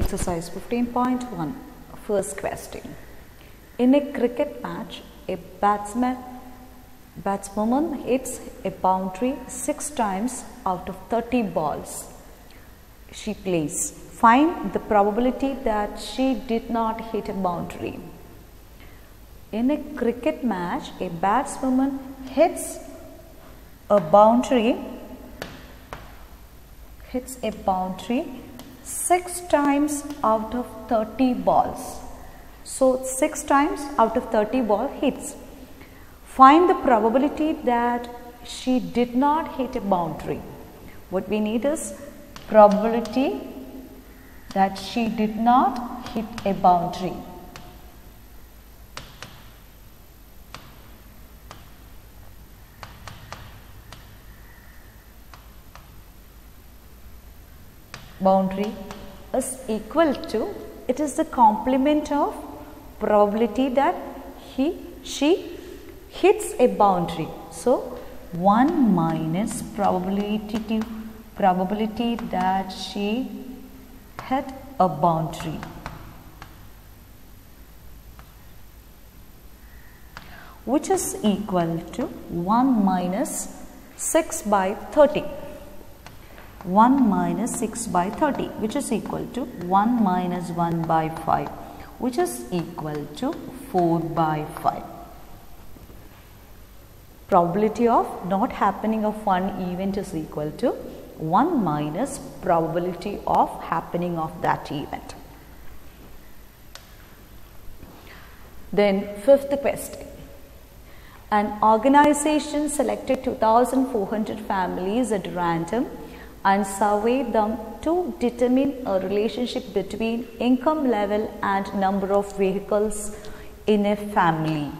Exercise 15.1 First question. In a cricket match, a batsman batswoman hits a boundary 6 times out of 30 balls she plays. Find the probability that she did not hit a boundary. In a cricket match, a batswoman hits a boundary hits a boundary 6 times out of 30 balls. So 6 times out of 30 ball hits. Find the probability that she did not hit a boundary. What we need is probability that she did not hit a boundary. Boundary is equal to it is the complement of probability that he she hits a boundary. So 1 minus probability probability that she hit a boundary. Which is equal to 1 minus 6 by 30 1 minus 6 by 30 which is equal to 1 minus 1 by 5 which is equal to 4 by 5. Probability of not happening of one event is equal to 1 minus probability of happening of that event. Then fifth question. An organization selected 2400 families at random and surveyed them to determine a relationship between income level and number of vehicles in a family.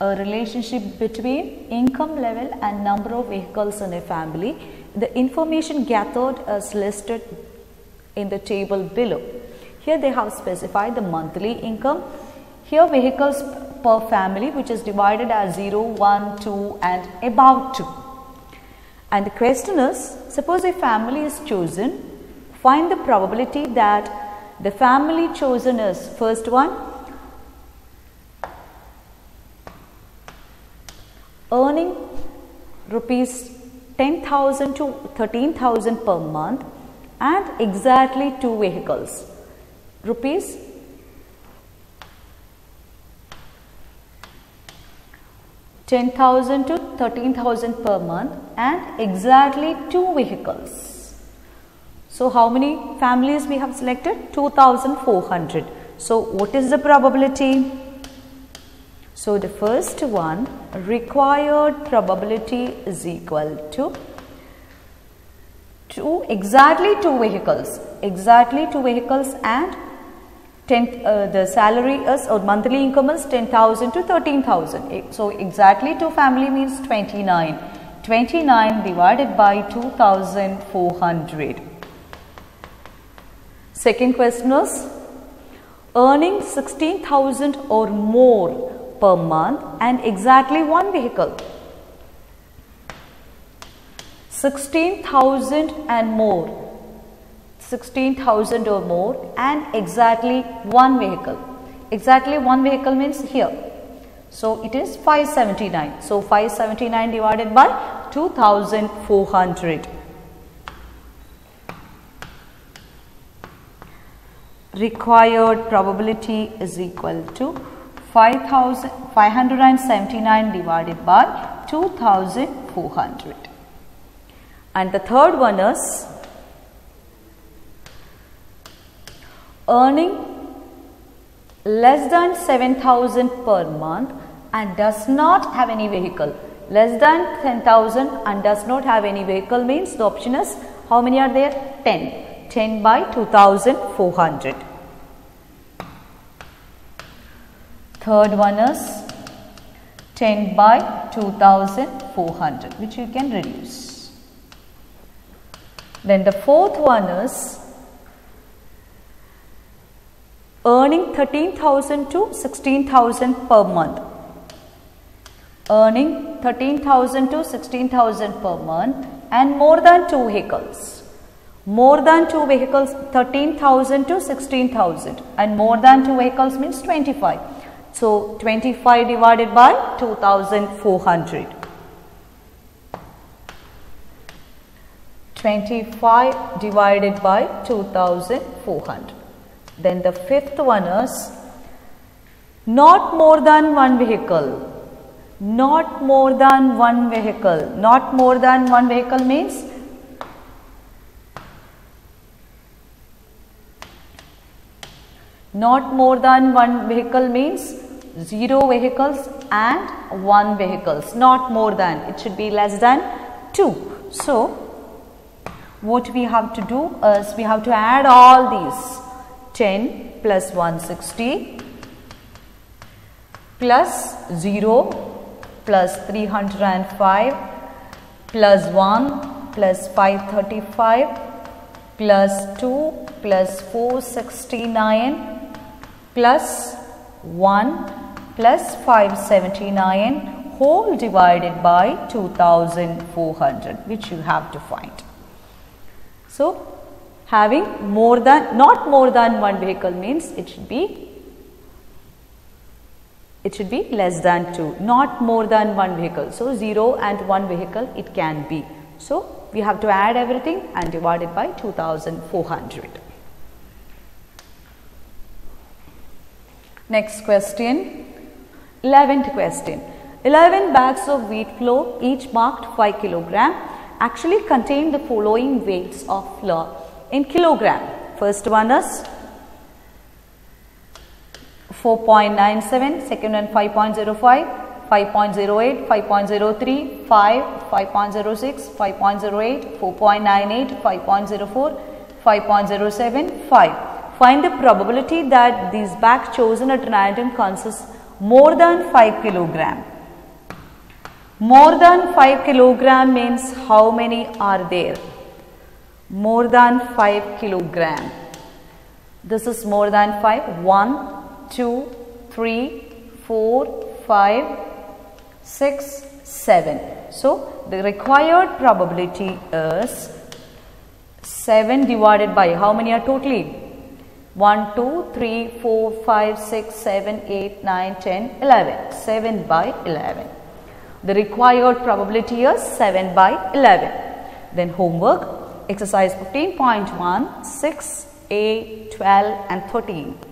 A relationship between income level and number of vehicles in a family. The information gathered is listed in the table below. Here they have specified the monthly income. Here vehicles per family which is divided as 0, 1, 2 and about 2. And the question is, suppose a family is chosen, find the probability that the family chosen is first one, earning rupees 10,000 to 13,000 per month and exactly two vehicles, rupees 10,000 to 13,000 per month and exactly two vehicles. So, how many families we have selected? 2,400. So, what is the probability? So, the first one required probability is equal to two exactly two vehicles, exactly two vehicles and 10, uh, the salary is or monthly income is 10,000 to 13,000. So, exactly two family means 29. 29 divided by 2,400. Second question is earning 16,000 or more per month and exactly one vehicle. 16,000 and more 16,000 or more and exactly one vehicle. Exactly one vehicle means here. So, it is 579. So, 579 divided by 2400. Required probability is equal to 579 divided by 2400. And the third one is earning less than 7000 per month and does not have any vehicle. Less than 10000 and does not have any vehicle means the option is how many are there? 10 10 by 2400 third one is 10 by 2400 which you can reduce. Then the fourth one is earning 13,000 to 16,000 per month. Earning 13,000 to 16,000 per month and more than two vehicles. More than two vehicles 13,000 to 16,000 and more than two vehicles means 25. So 25 divided by 2400. 25 divided by 2400. Then the fifth one is not more than one vehicle. Not more than one vehicle. Not more than one vehicle means? Not more than one vehicle means zero vehicles and one vehicles. Not more than. It should be less than two. So what we have to do is we have to add all these 10 plus 160 plus 0 plus 305 plus 1 plus 535 plus 2 plus 469 plus 1 plus 579 whole divided by 2400 which you have to find. So, having more than not more than one vehicle means it should be it should be less than 2 not more than one vehicle. So, 0 and 1 vehicle it can be. So, we have to add everything and divide it by 2400. Next question, 11th question. 11 bags of wheat flour, each marked 5 kilogram, actually contain the following weights of flour in kilogram. First one is 4.97, second one 5.05, 5.08, 5.03, 5, 5.06, 5.08, 4.98, 5.04, 5.07, 5. Find the probability that these bags chosen at random consist more than 5 kilogram. More than 5 kilogram means how many are there? More than 5 kilogram. This is more than 5. 1, 2, 3, 4, 5, 6, 7. So, the required probability is 7 divided by how many are totally? 1, 2, 3, 4, 5, 6, 7, 8, 9, 10, 11. 7 by 11. The required probability is 7 by 11. Then homework exercise 15.1, 6, 8, 12 and 13.